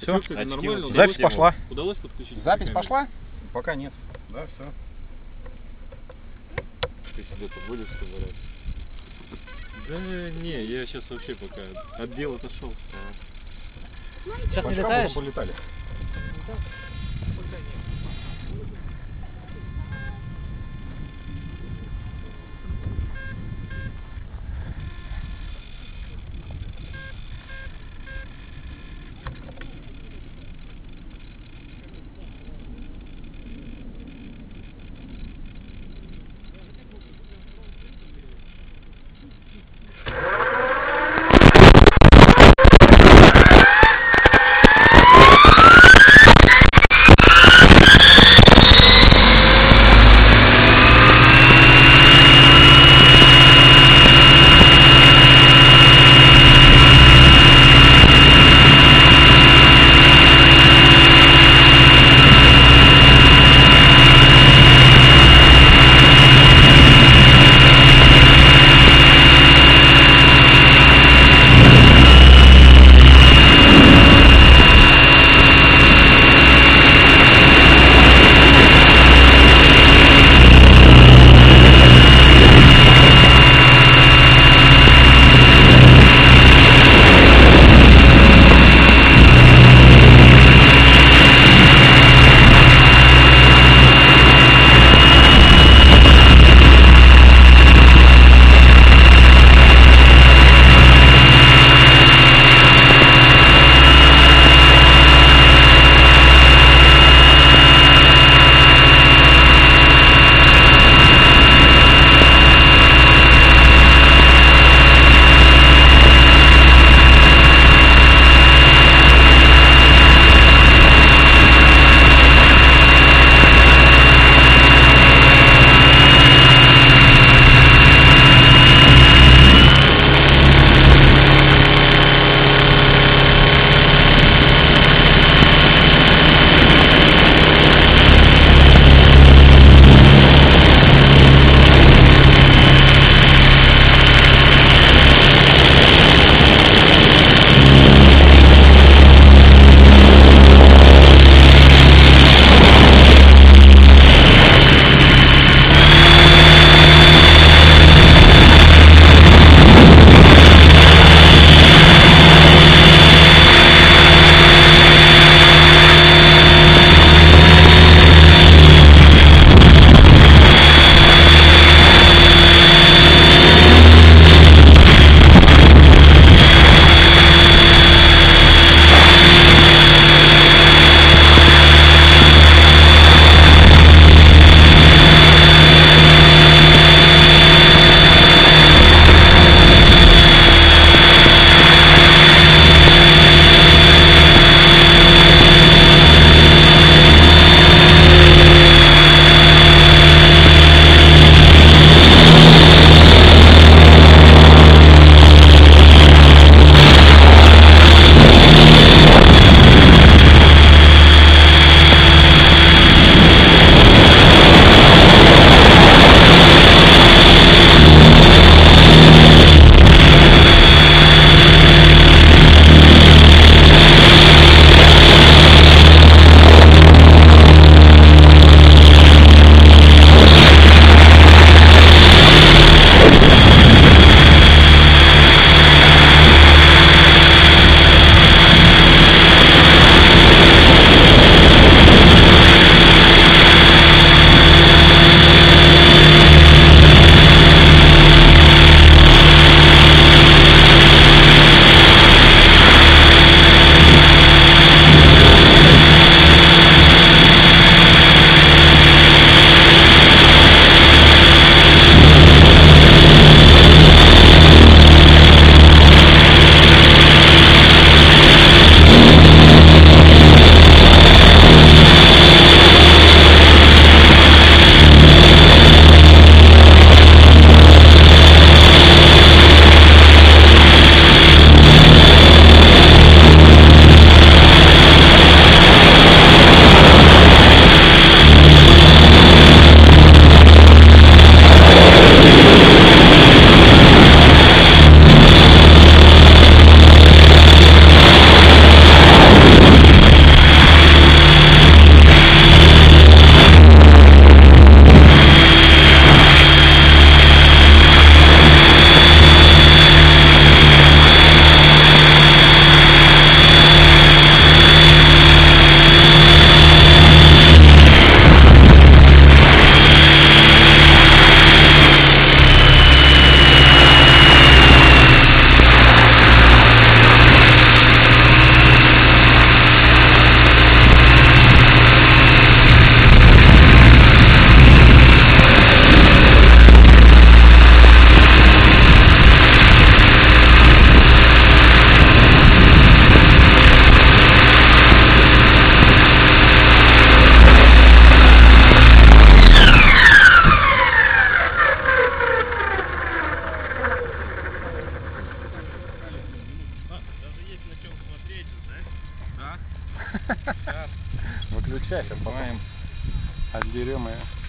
Все? Это нормально? Запись Удалось- пошла. Удалось подключить? Запись камеру? пошла? Пока нет. Да, все. Ты себе тут будешь собирать? Да не, я сейчас вообще пока от дела отошел. Сейчас не летаешь? полетали. Сейчас а потом отберем ее.